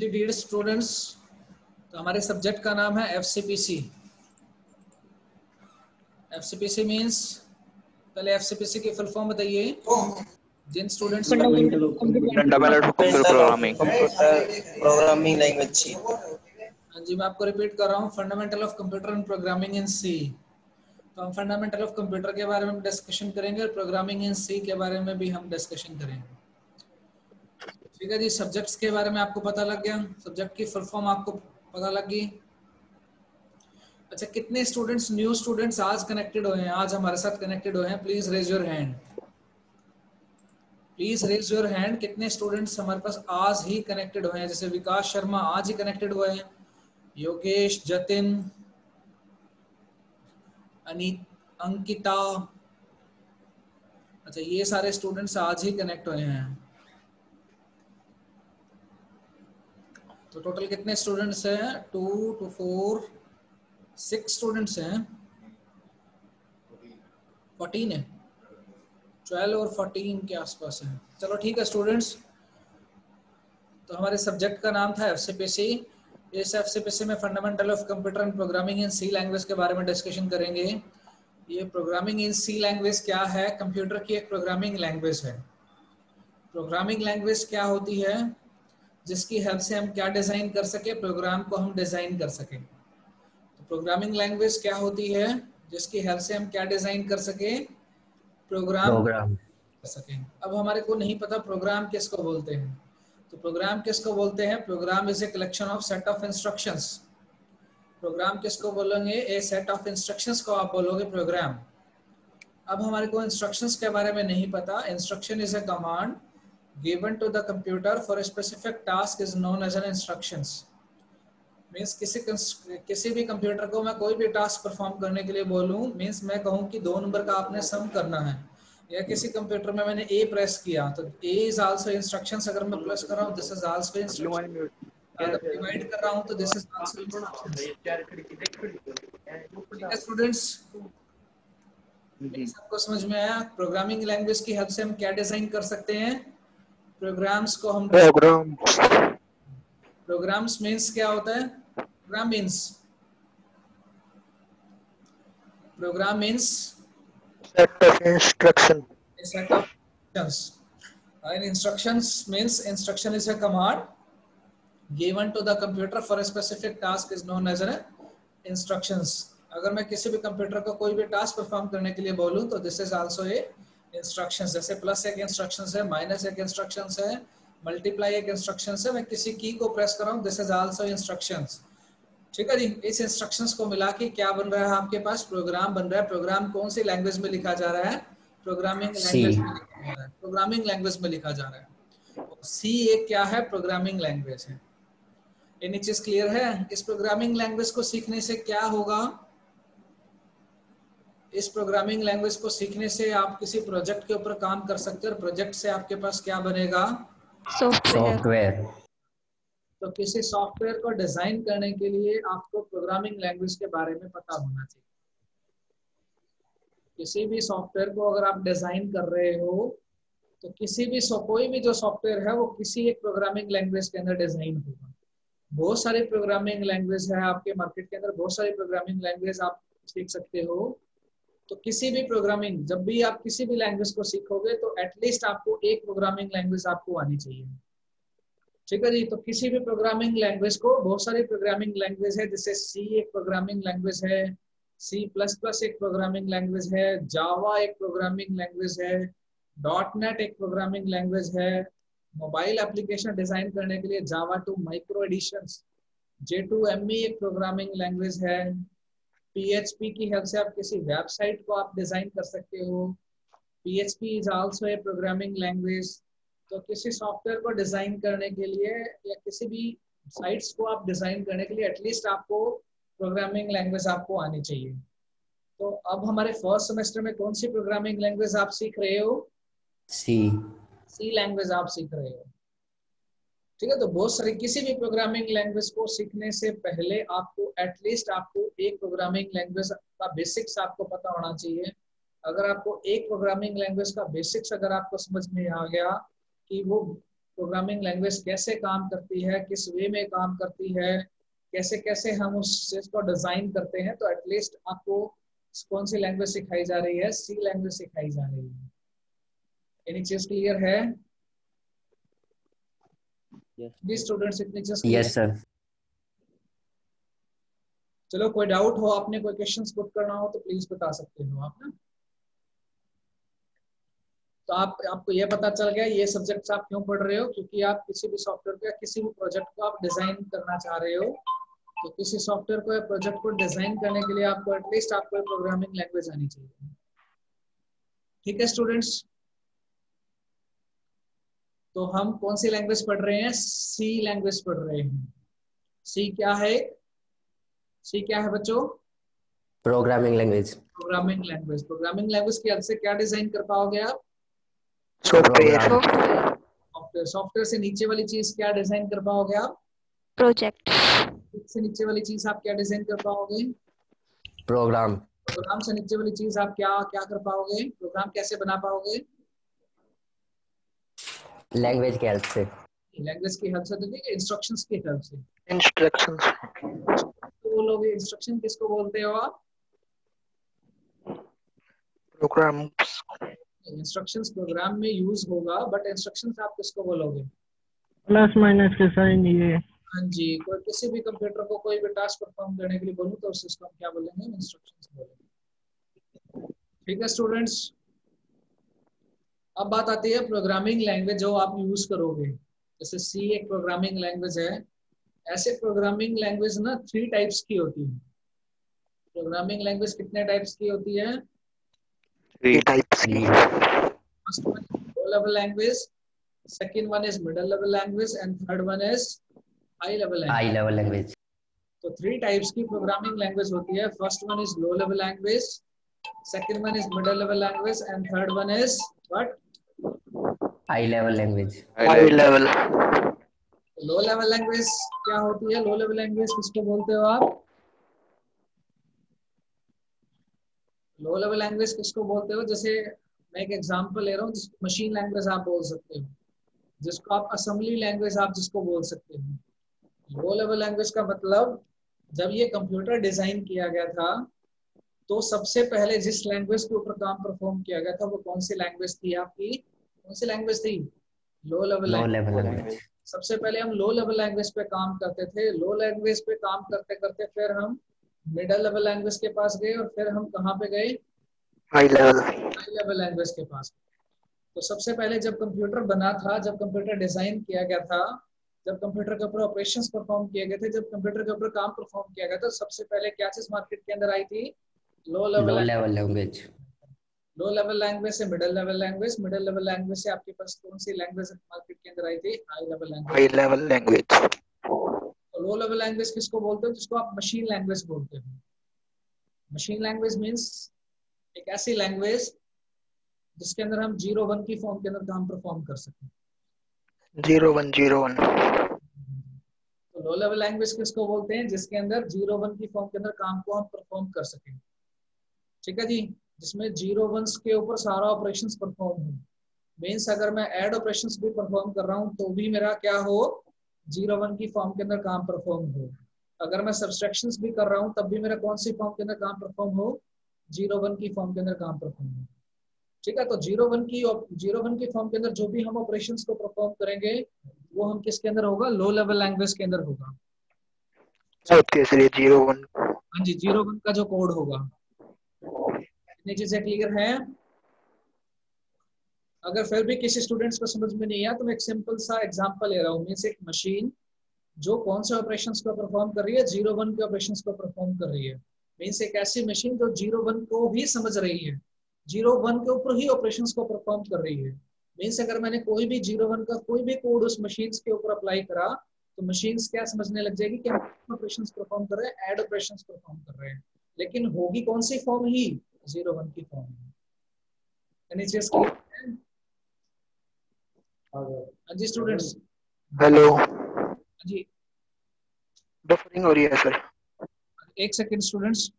जी dear students तो हमारे subject का नाम है F C P C F C P C means पहले एफ़ सी पी सी की फुल फॉर्म बताइए। जिन स्टूडेंट्स. प्रोग्रामिंग लैंग्वेज हाँ जी मैं आपको रिपीट कर रहा हूँ fundamental of computer and programming in C तो हम फंडामेंटल ऑफ़ कंप्यूटर के बारे में डिस्कशन करेंगे और प्रोग्रामिंग इन सी के बारे में भी हम डिस्कशन करेंगे। ठीक है जी सब्जेक्ट्स के बारे में आपको पता लग गया। सब्जेक्ट की फुल फॉर्म आपको पता लग गई। अच्छा कितने स्टूडेंट्स न्यू स्टूडेंट्स आज कनेक्टेड हुए हैं? आज हमारे साथ कनेक्टेड हुए हैं। Please raise your hand please raise your hand कितने स्टूडेंट्स हमारे पास आज ही कनेक्टेड हुए हैं? जैसे विकास शर्मा आज ही कनेक्टेड हुए हैं। योगेश, जतिन अनित अंकिता। अच्छा ये सारे स्टूडेंट्स आज ही कनेक्ट हुए हैं। तो टोटल कितने स्टूडेंट्स हैं? Two two four six students हैं। फोर्टीन है। ट्वेल्व और फोर्टीन के आसपास है। चलो ठीक है स्टूडेंट्स तो हमारे सब्जेक्ट का नाम था एफ़ सी पी सी इस एफ़ पी सी में fundamental of computer and programming in C language के बारे में डिस्कशन करेंगे। ये प्रोग्रामिंग इन सी लैंग्वेज क्या है? कंप्यूटर की एक प्रोग्रामिंग लैंग्वेज है। प्रोग्रामिंग लैंग्वेज क्या होती है? जिसकी हेल्प से हम क्या डिज़ाइन कर सके प्रोग्राम को हम डिज़ाइन कर सके। तो प्रोग्रामिंग लैंग्वेज क्या होती है? जिसकी हेल्प से हम क्या डिज़ाइन कर सके? प्रोग्राम प्रोग्राम कर सके। अब हमारे को नहीं पता प्रोग्राम किसको बोलते हैं। तो प्रोग्राम किसको बोलते हैं? Program is a collection of set of instructions program किसको बोलेंगे? ए सेट ऑफ़ इंस्ट्रक्शंस को आप बोलोगे प्रोग्राम अब हमारे को इंस्ट्रक्शंस के बारे में नहीं पता। Instruction is a command given to the computer for a specific task is known as an instructions. Means किसी किसी भी कंप्यूटर को मैं कोई भी टास्क परफॉर्म करने के लिए बोलूँ मीन्स मैं कहूँ कि दो नंबर का आपने सम करना है। या किसी कंप्यूटर में मैंने ए प्रेस किया तो ए इज़ आल्सो इंस्ट्रक्शंस अगर मैं प्रेस कर रहा हूँ दिस इज़ आल्सो इंस्ट्रक्शन अगर डिवाइड कर रहा हूँ तो this is also instructions students सबको समझ में आया? प्रोग्रामिंग लैंग्वेज की हेल्प से हम क्या डिज़ाइन कर सकते हैं? प्रोग्राम्स को हम प्रोग्राम प्रोग्राम्स मीन्स क्या होता है? Program means program means set of instruction set of instructions and instructions means instruction is a command given to the computer for a specific task is known as an instruction अगर मैं किसी भी computer को कोई भी task perform करने के लिए बोलूँ तो this is also a instructions जैसे प्लस एक इंस्ट्रक्शंस है माइनस एक इंस्ट्रक्शंस है मल्टीप्लाई एक इंस्ट्रक्शंस है मैं किसी की को प्रेस कर रहा हूँ दिस इज़ आल्सो इंस्ट्रक्शंस ठीक है जी? इस इंस्ट्रक्शंस को मिला के क्या बन रहा है आपके पास? प्रोग्राम बन रहा है। प्रोग्राम कौन सी लैंग्वेज में लिखा जा रहा है? प्रोग्रामिंग लैंग्वेज में लिखा जा रहा है। प्रोग्रामिंग लैंग्वेज में लिखा जा रहा है। सी एक क्या है? प्रोग्रामिंग लैंग्वेज है। ये चीज़ क्लियर है? इस प्रोग्रामिंग लैंग्वेज को सीखने से क्या होगा? इस प्रोग्रामिंग लैंग्वेज को सीखने से आप किसी प्रोजेक्ट के ऊपर काम कर सकते हो और प्रोजेक्ट से आपके पास क्या बनेगा? सॉफ्टवेयर सॉफ्टवेयर तो किसी सॉफ्टवेयर को डिज़ाइन करने के लिए आपको प्रोग्रामिंग लैंग्वेज के बारे में पता होना चाहिए। किसी भी सॉफ्टवेयर को अगर आप डिज़ाइन कर रहे हो तो किसी भी सो- कोई भी जो सॉफ्टवेयर है वो किसी एक प्रोग्रामिंग लैंग्वेज के अंदर डिज़ाइन होगा। बहुत सारे प्रोग्रामिंग लैंग्वेज है आपके मार्केट के अंदर बहुत सारी प्रोग्रामिंग लैंग्वेज आप सीख सकते हो। तो किसी भी प्रोग्रामिंग जब भी आप किसी भी लैंग्वेज को सीखोगे तो एटलीस्ट आपको एक प्रोग्रामिंग लैंग्वेज आपको आनी चाहिए। ठीक है जी? तो किसी भी प्रोग्रामिंग लैंग्वेज को, बहुत सारी प्रोग्रामिंग लैंग्वेज है, जैसे सी एक प्रोग्रामिंग लैंग्वेज है सी प्लस प्लस एक प्रोग्रामिंग लैंग्वेज है जावा एक प्रोग्रामिंग लैंग्वेज है डॉट नेट एक प्रोग्रामिंग लैंग्वेज है मोबाइल एप्लीकेशन डिज़ाइन करने के लिए Java two micro edition J two M एक प्रोग्रामिंग लैंग्वेज है पीएचपी की हेल्प से आप किसी वेबसाइट को आप डिज़ाइन कर सकते हो। PHP is also a programming language तो किसी सॉफ्टवेयर को डिज़ाइन करने के लिए या किसी भी साइट्स को आप डिज़ाइन करने के लिए एटलीस्ट आपको प्रोग्रामिंग लैंग्वेज आपको आनी चाहिए। तो अब हमारे फ़र्स्ट सेमेस्टर में कौन सी प्रोग्रामिंग लैंग्वेज आप सीख रहे हो? सी सी लैंग्वेज आप सीख रहे हो। ठीक है तो बहुत सारी किसी भी प्रोग्रामिंग लैंग्वेज को सीखने से पहले आपको एटलीस्ट आपको एक प्रोग्रामिंग लैंग्वेज का बेसिक्स आपको पता होना चाहिए। अगर आपको एक प्रोग्रामिंग लैंग्वेज का बेसिक्स अगर आपको समझ में आ गया कि वो प्रोग्रामिंग लैंग्वेज कैसे काम करती है, किस वे में काम करती है, कैसे कैसे हम उस चीज़ को डिज़ाइन करते हैं तो एटलीस्ट आपको कौन सी लैंग्वेज सिखाई जा रही है? सी लैंग्वेज सिखाई जा रही है। एनी चीज़ क्लियर है? स्टूडेंट्स इतनी चीज़ यस सर चलो कोई डाउट हो आपने कोई क्वेश्चंस पुट करना हो तो प्लीज़ बता सकते हो आप ना। तो आप आपको ये पता चल गया ये सब्जेक्ट्स आप क्यों पढ़ रहे हो? क्योंकि आप किसी भी सॉफ्टवेयर को या किसी भी प्रोजेक्ट को आप डिज़ाइन करना चाह रहे हो तो किसी सॉफ्टवेयर को या प्रोजेक्ट को डिज़ाइन करने के लिए आपको एटलीस्ट आपको प्रोग्रामिंग लैंग्वेज आनी चाहिए। ठीक है स्टूडेंट्स तो हम कौन सी लैंग्वेज पढ़ रहे हैं? सी लैंग्वेज पढ़ रहे हैं। सी क्या है? सी क्या है बच्चों? Programming language programming language programming language की हेल्प से क्या डिज़ाइन कर पाओगे आप? सॉफ्टवेयर सॉफ्टवेयर सॉफ्टवेयर से नीचे वाली चीज़ क्या डिज़ाइन कर पाओगे आप? प्रोजेक्ट से नीचे वाली चीज़ आप क्या डिज़ाइन कर पाओगे? प्रोग्राम प्रोग्राम से नीचे वाली चीज़ आप क्या क्या कर पाओगे? प्रोग्राम कैसे बना पाओगे? लैंग्वेज के हेल्प से। लैंग्वेज की हेल्प से तो नहीं इंस्ट्रक्शंस की हेल्प से। इंस्ट्रक्शंस तो बोलोगे इंस्ट्रक्शन किसको बोलते हो आप? प्रोग्राम इंस्ट्रक्शंस प्रोग्राम में यूज़ होगा बट इंस्ट्रक्शंस आप किसको बोलोगे? प्लस माइनस के साइन ये। हाँ जी कोई किसी भी कंप्यूटर को कोई भी टास्क परफॉर्म करने के लिए बोलूँ तो उस सिस्टम क्या बोलेंगे? इंस्ट्रक्शंस बोलेंगे। ठीक है स्टूडेंट्स अब बात आती है प्रोग्रामिंग लैंग्वेज जो आप यूज़ करोगे। जैसे सी एक प्रोग्रामिंग लैंग्वेज है। ऐसे प्रोग्रामिंग लैंग्वेज ना थ्री टाइप्स की होती है। प्रोग्रामिंग लैंग्वेज कितने टाइप्स की होती है? थ्री टाइप्स की। First one low level language second one is middle level language and third one is high level language high level language तो थ्री टाइप्स की प्रोग्रामिंग लैंग्वेज होती है। First one is low level language second one is middle level language and third one is what high level language high level low level language क्या होती है? लो level language किसको बोलते हो आप? लो लेवल लैंग्वेज किसको बोलते हो? जैसे मैं एक एग्जांपल ले रहा हूँ जिसको मशीन लैंग्वेज आप बोल सकते हो। जिसको आप असेंबली लैंग्वेज आप जिसको बोल सकते हो। लो लेवल लैंग्वेज का मतलब जब ये कंप्यूटर डिज़ाइन किया गया था तो सबसे पहले जिस लैंग्वेज के ऊपर काम परफॉर्म किया गया था वो कौन सी लैंग्वेज थी आपकी? कौन सी लैंग्वेज थी? लो लेवल लैंग्वेज सबसे पहले हम लो लेवल लैंग्वेज पे काम करते थे। लो लैंग्वेज पे काम करते करते फिर हम मिडल लेवल लैंग्वेज के पास गए और फिर हम कहाँ पे गए? High level high level language के पास तो सबसे पहले जब कंप्यूटर बना था जब कंप्यूटर डिज़ाइन किया गया था जब कंप्यूटर के ऊपर ऑपरेशंस परफॉर्म किए गए थे जब कंप्यूटर के ऊपर काम परफॉर्म किया गया था सबसे पहले क्या चीज़ मार्केट के अंदर आई थी? Low level level language low level language से middle level language middle level language से आपके पास कौन सी लैंग्वेज मार्केट के अंदर आई थी? High level language high level language तो लो लेवल लैंग्वेज किसको बोलते हो? जिसको आप मशीन लैंग्वेज बोलते हो। मशीन लैंग्वेज मींस एक ऐसी लैंग्वेज जिसके अंदर हम ज़ीरो वन की फॉर्म के अंदर काम परफॉर्म कर सकें ज़ीरो वन ज़ीरो वन तो लो लेवल लैंग्वेज किसको बोलते हैं? जिसके अंदर ज़ीरो वन की फॉर्म के अंदर काम को हम परफॉर्म कर सकें। ठीक है जी जिसमें ज़ीरो वंस के ऊपर सारा ऑपरेशंस परफॉर्म हो। मीन्स अगर मैं ऐड ऑपरेशंस भी परफॉर्म कर रहा हूँ तो भी मेरा क्या हो? ज़ीरो वन की फॉर्म के अंदर काम परफॉर्म हो। अगर मैं सब्सट्रैक्शंस भी कर रहा हूँ तब भी मेरा कौन सी फॉर्म के अंदर काम परफॉर्म हो? ज़ीरो वन की फॉर्म के अंदर काम परफॉर्म हो। ठीक है तो ज़ीरो वन की ज़ीरो वन की फॉर्म के अंदर जो भी हम ऑपरेशन को परफॉर्म करेंगे वो हम किसके अंदर होगा? लो लेवल लैंग्वेज के अंदर होगा। ज़ीरो वन हाँ जी ज़ीरो वन का जो कोड होगा। इतनी चीज़ें क्लियर है। अगर फिर भी किसी स्टूडेंट्स को समझ में नहीं आया तो मैं एक सिंपल सा एग्जांपल ले रहा हूँ। मीन्स एक मशीन जो कौन से ऑपरेशन को परफॉर्म कर रही है? ज़ीरो वन के ऑपरेशन को परफॉर्म कर रही है। मीन्स एक ऐसी मशीन जो ज़ीरो वन को भी समझ रही है। ज़ीरो वन के ऊपर ही ऑपरेशन को परफॉर्म कर रही है। मीन्स अगर मैंने कोई भी ज़ीरो वन का कोई भी कोड उस मशीन के ऊपर अप्लाई करा तो मशीन क्या समझने लग जाएगी कि ऑपरेशन परफॉर्म कर रहे हैं एड ऑपरेशन परफॉर्म कर रहे हैं। लेकिन होगी कौन सी फॉर्म ही? ज़ीरो वन की फॉर्म में यानी चेस क्लियर हाँ? जी स्टूडेंट्स हेलो हाँ जी। बफरिंग हो रही है सर एक सेकंड स्टूडेंट्स